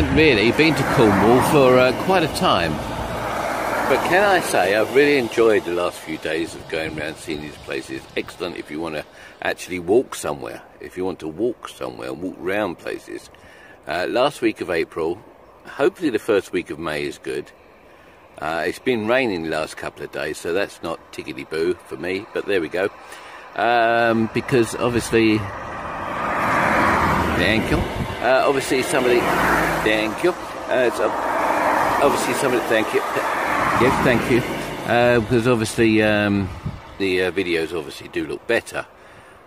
haven't really been to Cornwall for uh, quite a time. But can I say, I've really enjoyed the last few days of going around seeing these places. Excellent if you want to actually walk somewhere. If you want to walk somewhere walk around places. Uh, last week of April, hopefully the first week of May is good. Uh, it's been raining the last couple of days, so that's not tickety boo for me, but there we go. Um, because obviously, thank you. Uh, obviously, somebody, thank you. Uh, it's, obviously, somebody, thank you. Yes, thank you. Uh, because obviously, um, the uh, videos obviously do look better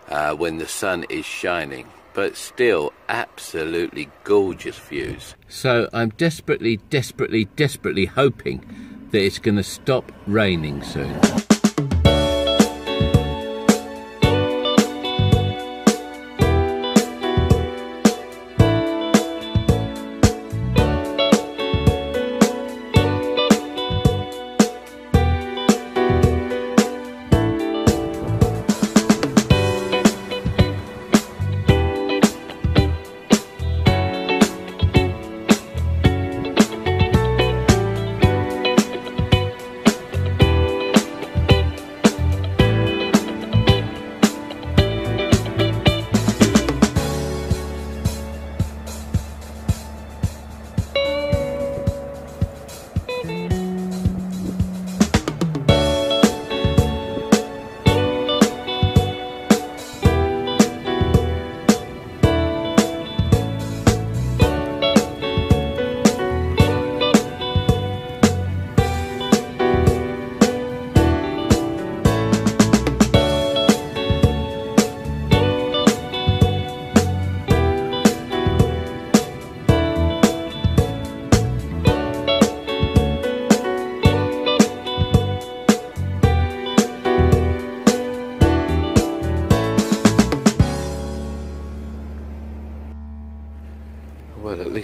uh, when the sun is shining but still absolutely gorgeous views. So I'm desperately, desperately, desperately hoping that it's going to stop raining soon.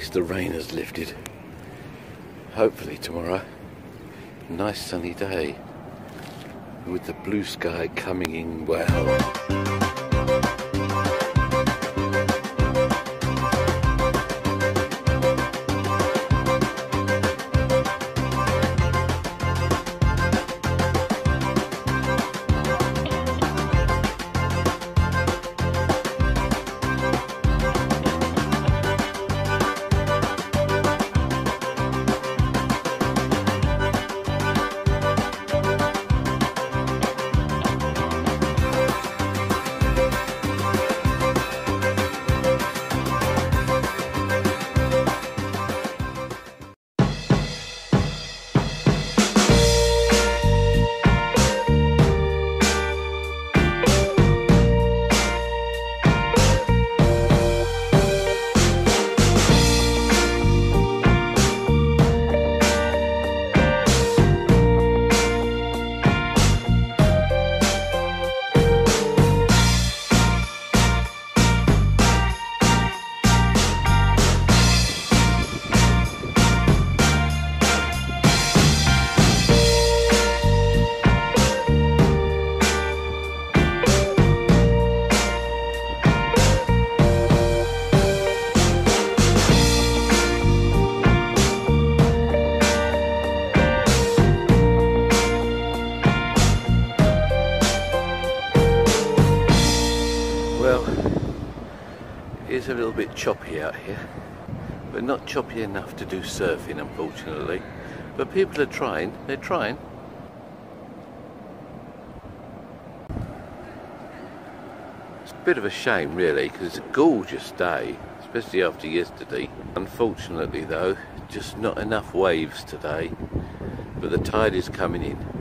Least the rain has lifted. Hopefully tomorrow, nice sunny day with the blue sky coming in well. A little bit choppy out here, but not choppy enough to do surfing, unfortunately. But people are trying, they're trying. It's a bit of a shame, really, because it's a gorgeous day, especially after yesterday. Unfortunately, though, just not enough waves today, but the tide is coming in.